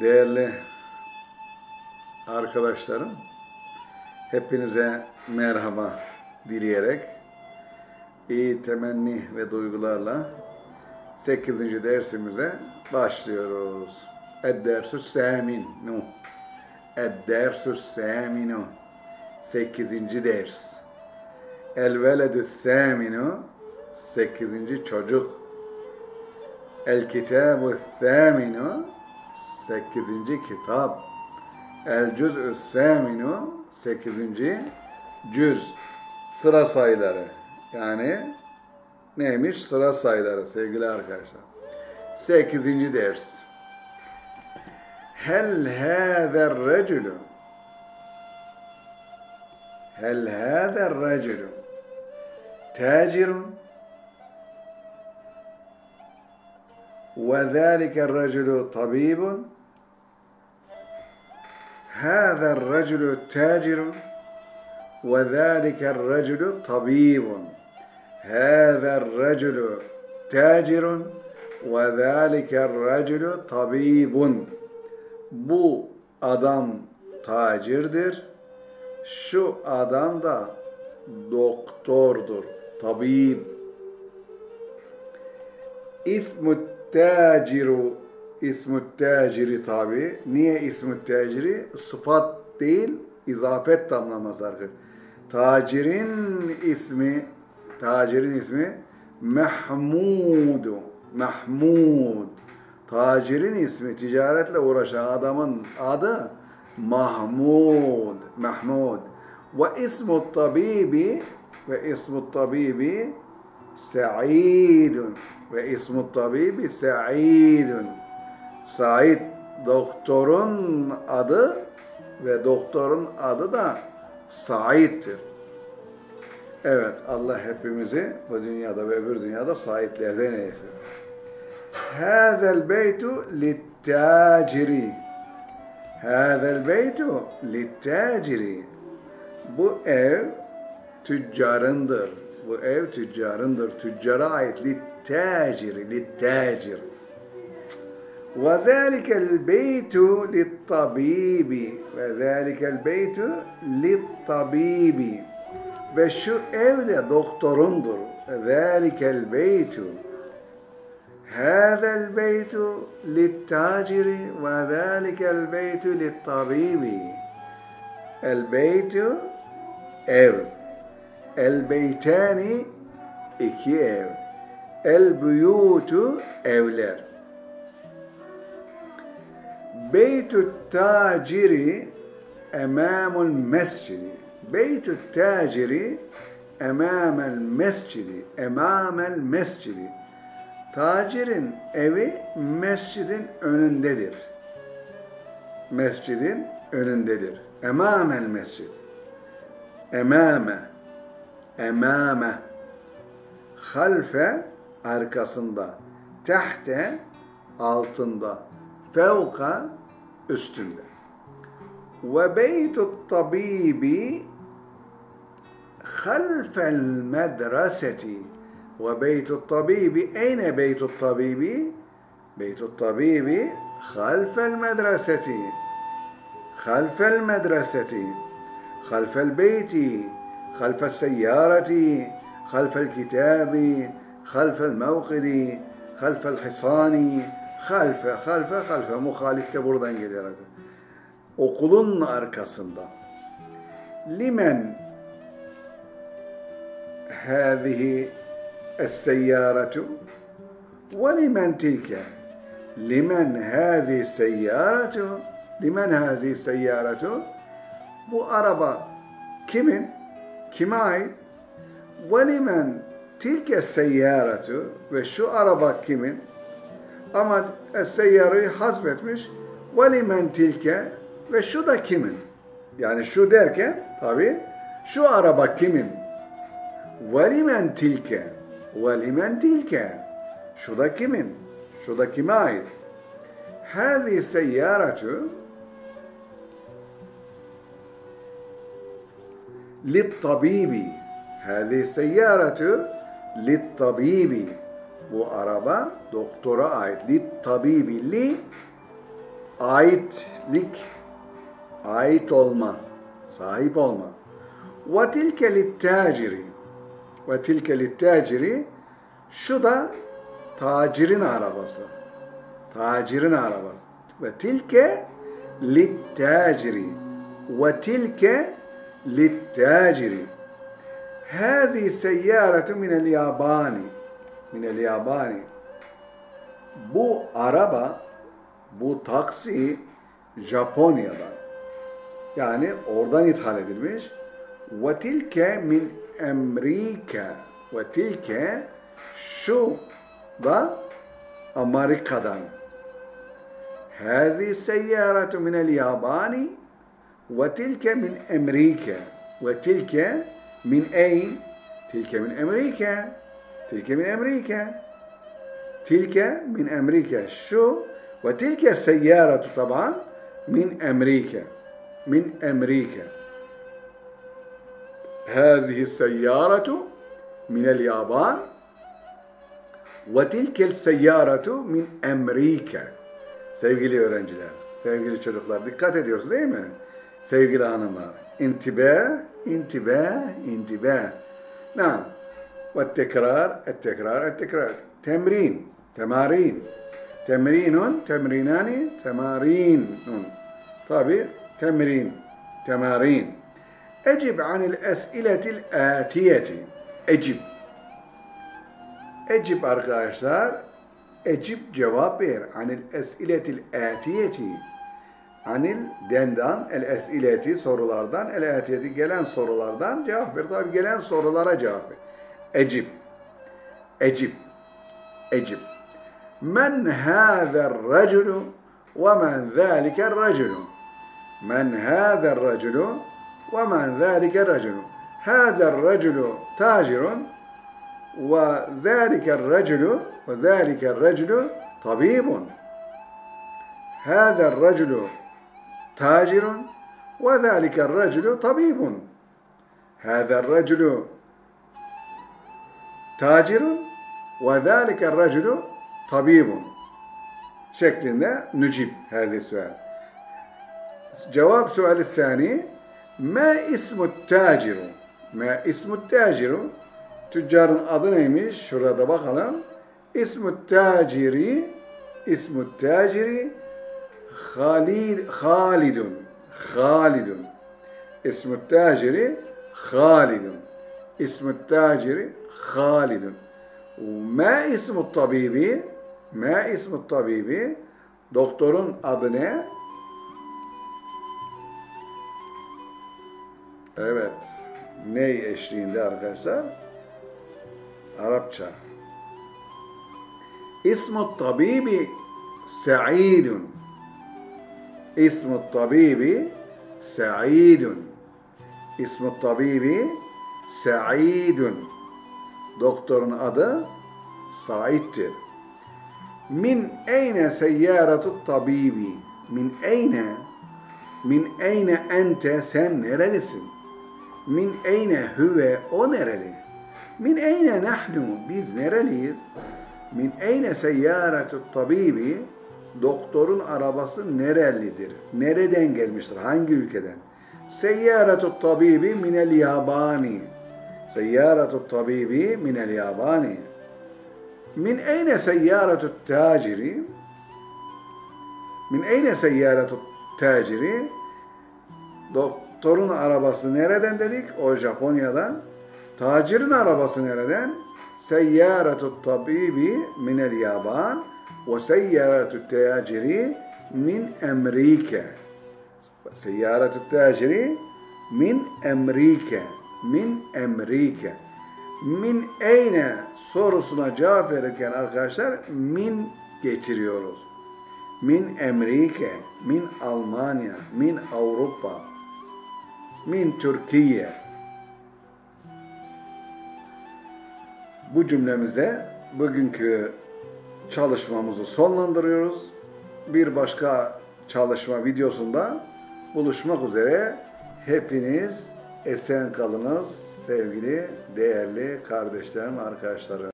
Değerli arkadaşlarım, hepinize merhaba dileyerek iyi temenni ve duygularla 8. dersimize başlıyoruz. Ed-dersü seminu. Ed-dersü seminu. 8. ders. El veledü seminu. 8. çocuk. El kitabu seminu. 8. kitap. El cüz'ü seminu 8. cüz. Sıra sayıları. Yani neymiş? Sıra sayıları sevgili arkadaşlar. 8. ders. Hel hâzer recülü Hel hâzer recülü tacirun وذلك الرجل طبيب هذا الرجل تاجر وذلك الرجل طبيب هذا الرجل تاجر وذلك الرجل طبيب bu adam tacirdir şu adam da doktordur tabib İsmü taciru ismü taciri tabi. Niye ismü taciri? Sıfat değil, izafet tamlaması arkadaşlar. Tacirin ismi, tacirin ismi Mahmud. Mahmud. Tacirin ismi, ticaretle uğraşan adamın adı Mahmud. Mahmud. Ve ismu tabibi ve ismu tabibi Sa'idun ve ismu tabibi Sa'idun. Said doktorun adı ve doktorun adı da Said'tir. Evet Allah hepimizi bu dünyada ve öbür dünyada saitlerden eylesin. Hâzel beytu littâciri. Hâzel beytu littâciri. Bu ev tüccarındır. Ev tüccarındır. Tüccara ait littâciri, littâcir. وذلك البيت للطبيب وذلك البيت للطبيب ve şu evde doktorundur. ذلك البيت هذا البيت للتاجر وذلك البيت للطبيب البيت ev el beytani iki ev el buyutu evler Beytü taciri emamul mescidi. Beytü taciri emamel mescidi. Emamel mescidi. Tacirin evi mescidin önündedir. Mescidin önündedir. Emamel mescid. Emame. Emame. Halfe arkasında. Tahte altında fevka üstünde. Ve beytut tabibi halfel medreseti ve beytut tabibi eyne beytut tabibi beytut tabibi halfel medreseti halfel medreseti halfel beyti خلف السيارة خلف الكتاب خلف الموقد خلف الحصان خلف خلف خلف. مخالف buradan gelir okulun arkasında لمن هذه السيارة؟ ولمن تلك؟ لمن هذه السيارة؟ لمن هذه السيارة؟ بو araba كمن؟ Kime ait? وَلِمَنْ تِلْكَ السَّيَّارَةُ Ve şu araba kimin? Ama seyyarayı hasbetmiş. وَلِمَنْ tilke Ve şu da kimin? Yani şu derken tabi şu araba kimin? وَلِمَنْ tilke وَلِمَنْ tilke Şu da kimin? Şu da kime ait? هَذِي سَيَّارَةُ لِلطَّبِيبِ هَذِي سَيَّارَةُ لِلطَّبِيبِ Bu araba doktora ait. Li tabibi li aitlik, ait olma, sahip olma. Ve tilke littaciri. Ve tilke littaciri. Şu da tacirin arabası. Tacirin arabası. Ve tilke littaciri. Ve tilke littaciri. هذه السيارة من اليابان من اليابان bu araba bu taksi Japonya'dan yani oradan ithal edilmiş ve tilke min Amerika ve tilke şu da Amerika'dan هذه السيارة من اليابان وتلك من أمريكا. وتلك من أين؟ تلك من أمريكا. تلك من أمريكا. تلك من أمريكا. شو؟ وتلك السيارة طبعا من أمريكا. من أمريكا. هذه السيارة من اليابان. وتلك السيارة من أمريكا. Sevgili öğrenciler, sevgili çocuklar dikkat ediyoruz değil mi? Sevgili hanımlar, intibe, intibe, intibe. Nam. Ve tekrar, et tekrar, et tekrar. Temrin, temarin. Temrinun, temrinani, temarinun. Tabi, temrin, temarin. Ecib anil esiletil atiyeti. Ecib. Ecib arkadaşlar, ecib cevap ver. Anil esiletil atiyeti Anil dendan el esileti sorulardan el atiyeti gelen sorulardan cevap ver. Tabi gelen sorulara cevap ver. Ecib. Ecib. Ecib. Men hâzer raculu ve men zâliker raculu. Men hâzer raculu ve men zâliker raculu. Hâzer raculu tacirun وذلك الرجل وذلك الرجل طبيب هذا الرجل تاجر وذلك الرجل طبيب هذا الرجل تاجر وذلك الرجل طبيب شكلنا نجيب هذا السؤال جواب السؤال الثاني ما اسم التاجر ما اسم التاجر Tüccarın adı neymiş? Şurada bakalım. İsmü taciri İsmü taciri Halid, Halidun Halidun İsmü taciri Halidun İsmü taciri Halidun Ma ismü tabibi Ma ismü tabibi Doktorun adı ne? Evet. Ney eşliğinde arkadaşlar? Arapça. İsmu tabibi Sa'idun. İsmu tabibi Sa'idun. İsmu tabibi Sa'idun. Doktorun adı Said'dir. Min eyne seyyaratu tabibi? Min eyne? Min eyne ente? Sen nerelisin? Min eyne huve? O nereli? Min eyne nahnu? Biz nereliyiz? Min eyne seyyâretu tabibi? Doktorun arabası nerelidir? Nereden gelmiştir? Hangi ülkeden? Seyyâretu tabibi minel yabani. Seyyâretu tabibi minel yabani. Min eyne seyyâretu taciri? Min eyne seyyâretu taciri? Doktorun arabası nereden dedik? O Japonya'dan. Tacirin arabası nereden? Seyyâretu tabibi minel yaban seyyâretu taciri min Amerika. Seyyâretu taciri min Amerika. Min Amerika. Min eyne sorusuna cevap verirken arkadaşlar min getiriyoruz. Min Amerika, min Almanya, min Avrupa, min Türkiye. Bu cümlemizde bugünkü çalışmamızı sonlandırıyoruz. Bir başka çalışma videosunda buluşmak üzere. Hepiniz esen kalınız sevgili, değerli kardeşlerim, arkadaşlarım.